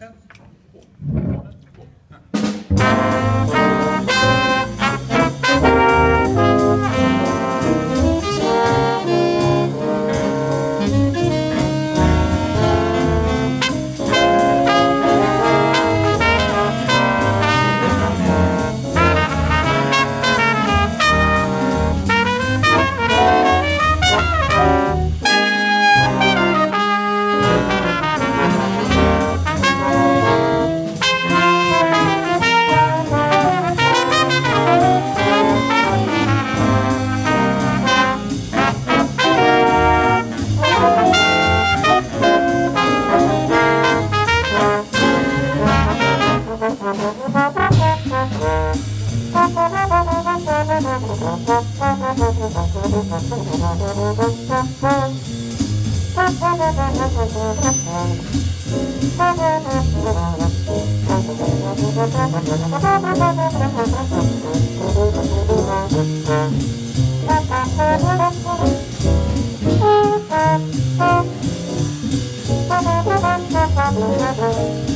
Yep. Thank